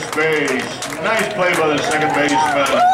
base. Nice play by the second baseman.